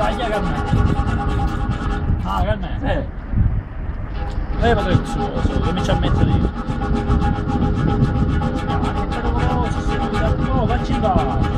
Taglia Carmen. Ah, Carmen. Eh, Lei va del suo, su, comincia a mettere lì. Ah, che cavolo, si sta No, facci fare.